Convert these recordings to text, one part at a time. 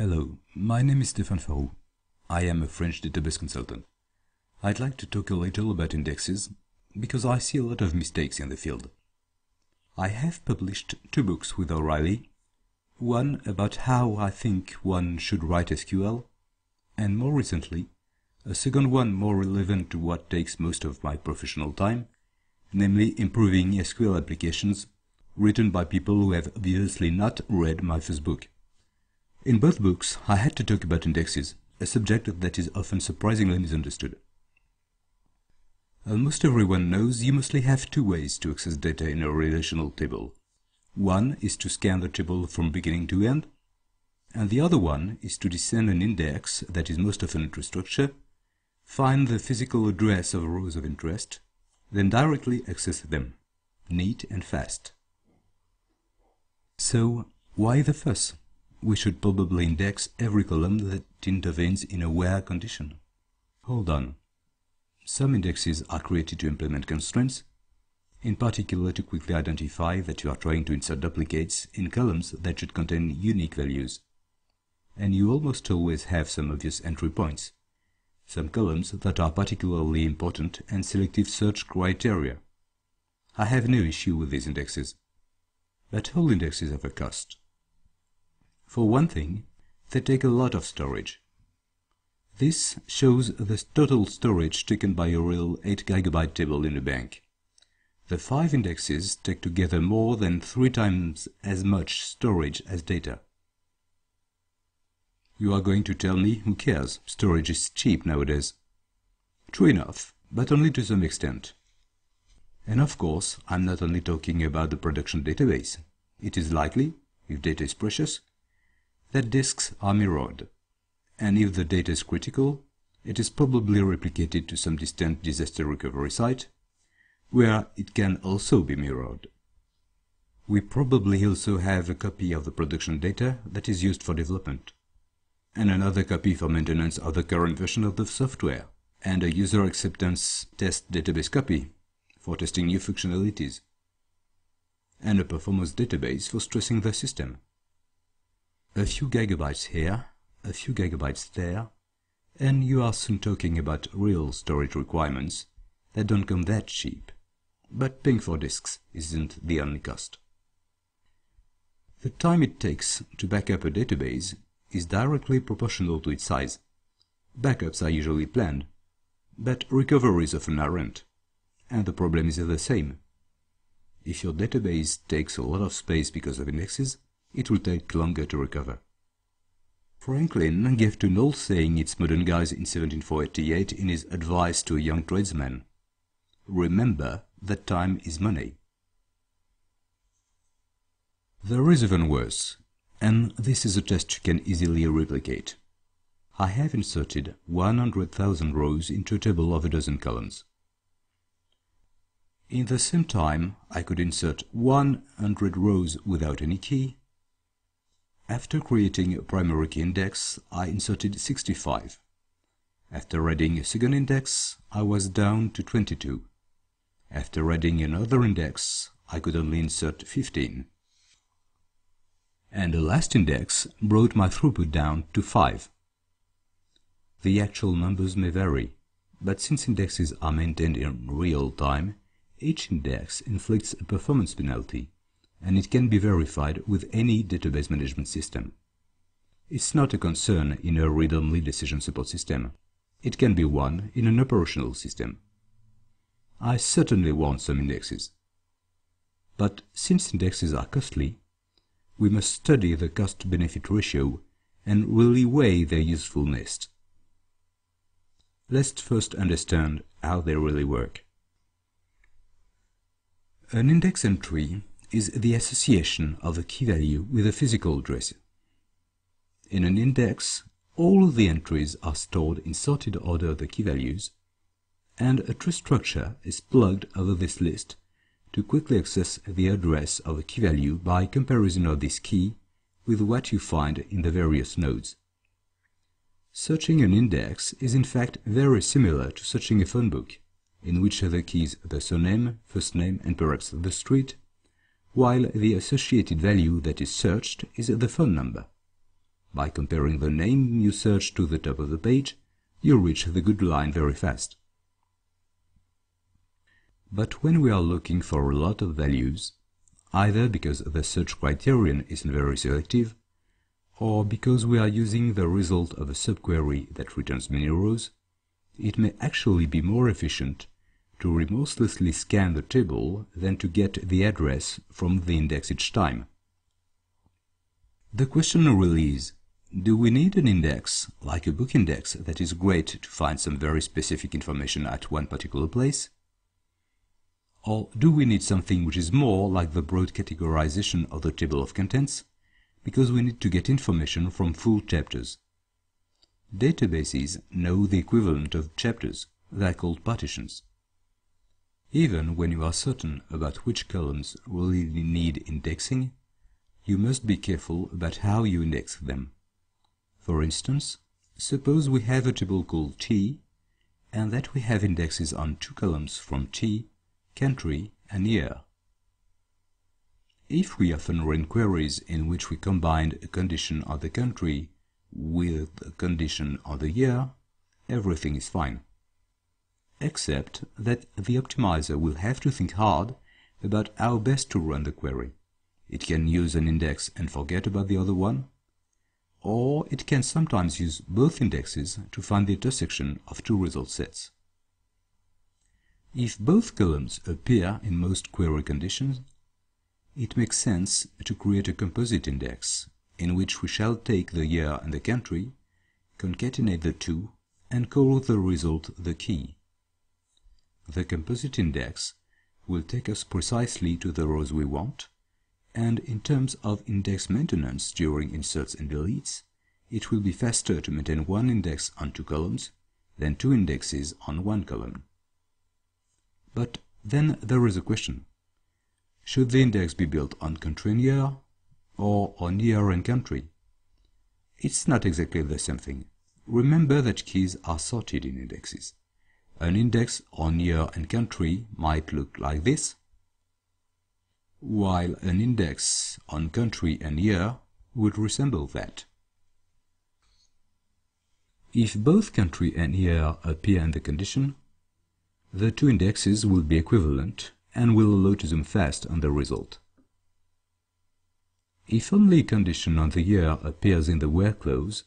Hello, my name is Stéphane Faroult. I am a French database consultant. I'd like to talk a little about indexes because I see a lot of mistakes in the field. I have published two books with O'Reilly, one about how I think one should write SQL, and more recently, a second one more relevant to what takes most of my professional time, namely improving SQL applications written by people who have obviously not read my first book. In both books, I had to talk about indexes, a subject that is often surprisingly misunderstood. Almost everyone knows you mostly have two ways to access data in a relational table. One is to scan the table from beginning to end, and the other one is to descend an index that is most often a structure, find the physical address of rows of interest, then directly access them, neat and fast. So, why the fuss? We should probably index every column that intervenes in a where condition. Hold on. Some indexes are created to implement constraints, in particular to quickly identify that you are trying to insert duplicates in columns that should contain unique values. And you almost always have some obvious entry points, some columns that are particularly important and selective search criteria. I have no issue with these indexes. But all indexes have a cost. For one thing, they take a lot of storage. This shows the total storage taken by a real 8 GB table in a bank. The five indexes take together more than three times as much storage as data. You are going to tell me who cares, storage is cheap nowadays. True enough, but only to some extent. And of course, I'm not only talking about the production database. It is likely, if data is precious, that disks are mirrored, and if the data is critical, it is probably replicated to some distant disaster recovery site, where it can also be mirrored. We probably also have a copy of the production data that is used for development, and another copy for maintenance of the current version of the software, and a user acceptance test database copy for testing new functionalities, and a performance database for stressing the system a few gigabytes here, a few gigabytes there, and you are soon talking about real storage requirements that don't come that cheap. But paying for disks isn't the only cost. The time it takes to back up a database is directly proportional to its size. Backups are usually planned, but recoveries often aren't, and the problem is the same. If your database takes a lot of space because of indexes, it will take longer to recover. Franklin gave to an saying its modern guise in 1748 in his advice to a young tradesman. Remember that time is money. There is even worse, and this is a test you can easily replicate. I have inserted 100,000 rows into a table of a dozen columns. In the same time, I could insert 100 rows without any key, after creating a primary key index, I inserted 65. After adding a second index, I was down to 22. After adding another index, I could only insert 15. And the last index brought my throughput down to 5. The actual numbers may vary, but since indexes are maintained in real time, each index inflicts a performance penalty and it can be verified with any database management system. It's not a concern in a read-only decision support system. It can be one in an operational system. I certainly want some indexes. But since indexes are costly, we must study the cost-benefit ratio and really weigh their usefulness. Let's first understand how they really work. An index entry is the association of a key value with a physical address. In an index, all the entries are stored in sorted order of the key values, and a tree structure is plugged over this list to quickly access the address of a key value by comparison of this key with what you find in the various nodes. Searching an index is in fact very similar to searching a phone book, in which the keys the surname, first name, and perhaps the street while the associated value that is searched is the phone number. By comparing the name you search to the top of the page, you reach the good line very fast. But when we are looking for a lot of values, either because the search criterion isn't very selective, or because we are using the result of a subquery that returns many rows, it may actually be more efficient to remorselessly scan the table than to get the address from the index each time. The question really is, do we need an index, like a book index, that is great to find some very specific information at one particular place? Or do we need something which is more like the broad categorization of the table of contents, because we need to get information from full chapters? Databases know the equivalent of chapters, they are called partitions. Even when you are certain about which columns will really need indexing, you must be careful about how you index them. For instance, suppose we have a table called T, and that we have indexes on two columns from T, country, and year. If we often run queries in which we combine a condition of the country with a condition of the year, everything is fine except that the optimizer will have to think hard about how best to run the query. It can use an index and forget about the other one, or it can sometimes use both indexes to find the intersection of two result sets. If both columns appear in most query conditions, it makes sense to create a composite index in which we shall take the year and the country, concatenate the two, and call the result the key. The composite index will take us precisely to the rows we want, and in terms of index maintenance during inserts and deletes, it will be faster to maintain one index on two columns than two indexes on one column. But then there is a question. Should the index be built on country and year, or on year and country? It's not exactly the same thing. Remember that keys are sorted in indexes. An index on year and country might look like this, while an index on country and year would resemble that. If both country and year appear in the condition, the two indexes will be equivalent and will allow to zoom fast on the result. If only condition on the year appears in the where clause,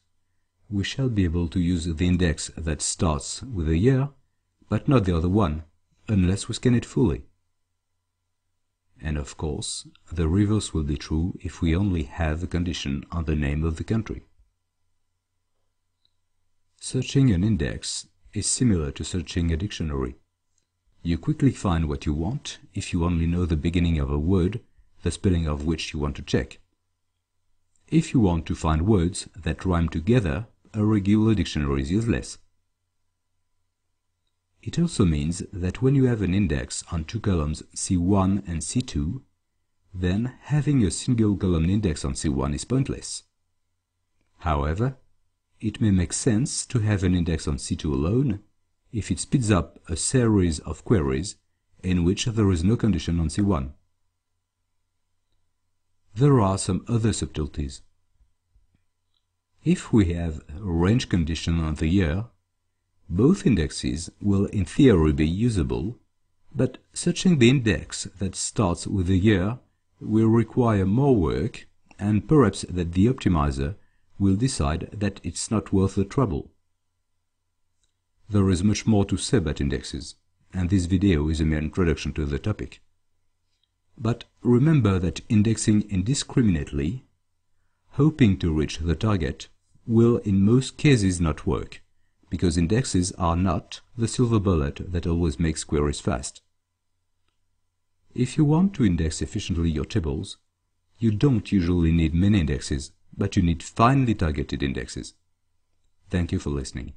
we shall be able to use the index that starts with the year but not the other one, unless we scan it fully. And of course, the reverse will be true if we only have the condition on the name of the country. Searching an index is similar to searching a dictionary. You quickly find what you want if you only know the beginning of a word, the spelling of which you want to check. If you want to find words that rhyme together, a regular dictionary is useless. It also means that when you have an index on two columns C1 and C2, then having a single column index on C1 is pointless. However, it may make sense to have an index on C2 alone if it speeds up a series of queries in which there is no condition on C1. There are some other subtleties. If we have a range condition on the year, both indexes will in theory be usable, but searching the index that starts with the year will require more work and perhaps that the optimizer will decide that it's not worth the trouble. There is much more to say about indexes, and this video is a mere introduction to the topic. But remember that indexing indiscriminately, hoping to reach the target, will in most cases not work because indexes are not the silver bullet that always makes queries fast. If you want to index efficiently your tables, you don't usually need many indexes, but you need finely targeted indexes. Thank you for listening.